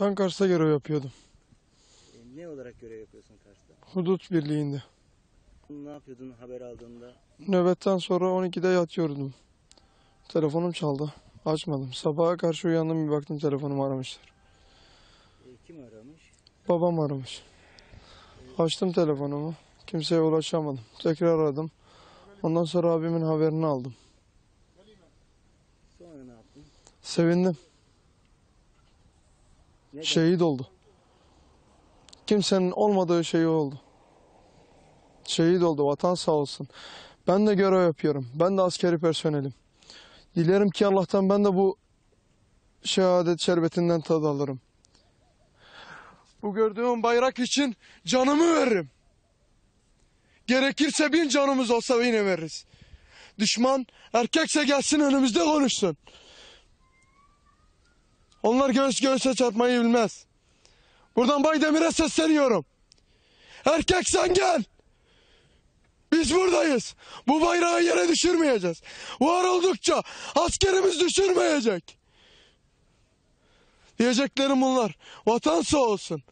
Ben Kars'ta görev yapıyordum. E, ne olarak görev yapıyorsun Kars'ta? Hudut Birliği'nde. Ne yapıyordun haber aldığında? Nöbetten sonra 12'de yatıyordum. Telefonum çaldı. Açmadım. Sabaha karşı uyandım bir baktım telefonumu aramışlar. E, kim aramış? Babam aramış. Açtım telefonumu. Kimseye ulaşamadım. Tekrar aradım. Ondan sonra abimin haberini aldım. Sonra ne yaptın? Sevindim. Neden? Şehit oldu. Kimsenin olmadığı şey oldu. Şehit oldu. Vatan sağ olsun. Ben de görev yapıyorum. Ben de askeri personelim. Dilerim ki Allah'tan ben de bu şehadet şerbetinden tad alırım. Bu gördüğüm bayrak için canımı veririm. Gerekirse bin canımız olsa yine veririz. Düşman erkekse gelsin önümüzde konuşsun. Onlar göğüs göğüse çarpmayı bilmez. Buradan Baydemir'e sesleniyorum. Erkek sen gel. Biz buradayız. Bu bayrağı yere düşürmeyeceğiz. Var oldukça askerimiz düşürmeyecek. Diyeceklerim bunlar. Vatan sağ olsun.